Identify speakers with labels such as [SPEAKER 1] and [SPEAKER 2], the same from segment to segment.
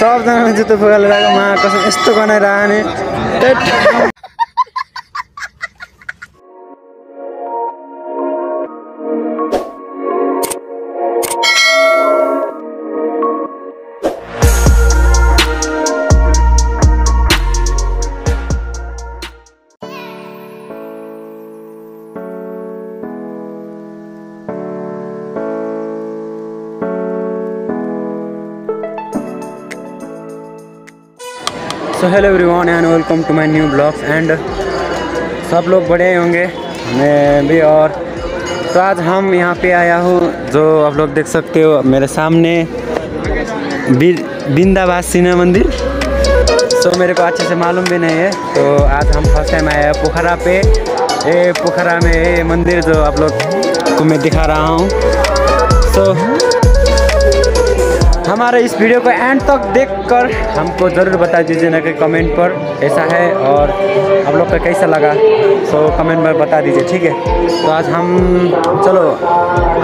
[SPEAKER 1] सबजनाले जुत्तो फुगालेर आएको मा कसम यस्तो गनाएर so hello everyone and welcome to my new blogs and सब लोग बड़े होंगे मैं भी और। तो आज हम यहाँ पे आया हूँ, जो आप लोग देख सकते हो मेरे सामने बिंदाबाद सिन्हा मंदिर। सो मेरे को अच्छे से मालूम भी नहीं है तो आज हम फ़र्स्ट टाइम आए हैं पोखरा पे। ये पोखरा में ये मंदिर जो आप लोग को मैं दिखा रहा हूँ। सो हमारे इस वीडियो को एंड तक देखकर हमको ज़रूर बता दीजिए ना कि कमेंट पर ऐसा है और आप लोग का कैसा लगा। सो कमेंट में बता दीजिए ठीक है? तो आज हम चलो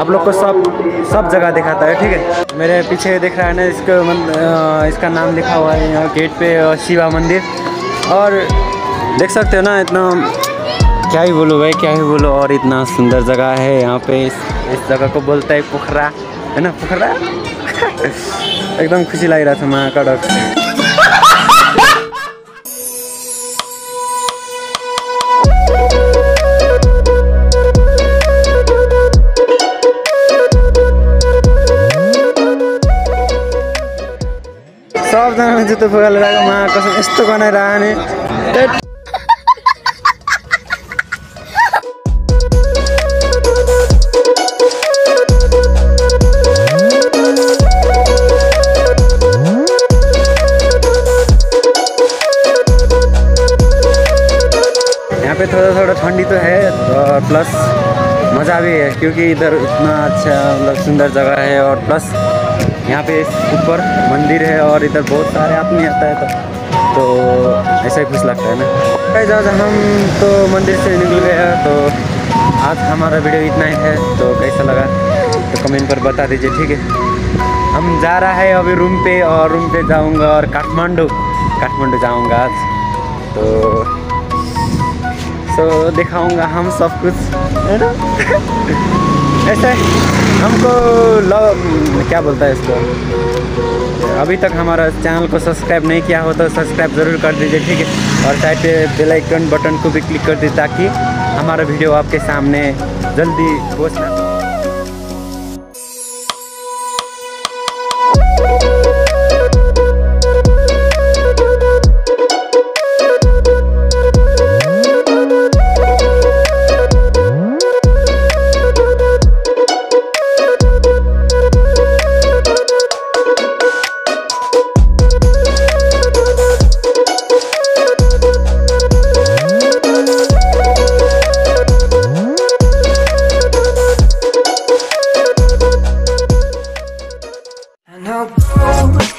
[SPEAKER 1] आप लोग को सब सब जगह दिखाता है ठीक है? मेरे पीछे देख रहा है ना इसका इसका नाम लिखा हुआ है यहाँ गेट पे शिवा मंदिर। और देख सकते हो ना इतना क्या ही बोलो भाई क्या ही बोलो और इतना सुंदर जगह है यहाँ पे। इस, इस जगह को बोलता है पोखरा। है ना पोखरा? एकदम खुसी लागिरहेको छ महाकडक सबजनाले जुत्तो फुगालेर आएको मा कसम यस्तो गनाएर पे थोड़ा थोड़ा ठंडी तो है और प्लस मज़ा भी है क्योंकि इधर इतना अच्छा मतलब सुंदर जगह है और प्लस यहाँ पे ऊपर मंदिर है और इधर बहुत सारे आदमी आता है तो तो ऐसा ही खुश लगता है ना। गाइस, आज हम तो मंदिर से निकल गए हैं तो आज हमारा वीडियो इतना ही है तो कैसा लगा तो कमेंट पर बता दीजिए ठीक है? हम जा रहा है अभी रूम पे और रूम पे जाऊँगा और काठमांडू काठमांडू जाऊँगा आज तो सो so, दिखाऊँगा हम सब कुछ है ना? ऐसे हमको लव क्या बोलता है इसको? अभी तक हमारा चैनल को सब्सक्राइब नहीं किया हो तो सब्सक्राइब ज़रूर कर दीजिए ठीक है? और साइड पे बेल आइकन बटन को भी क्लिक कर दीजिए ताकि हमारा वीडियो आपके सामने जल्दी पहुँचना out.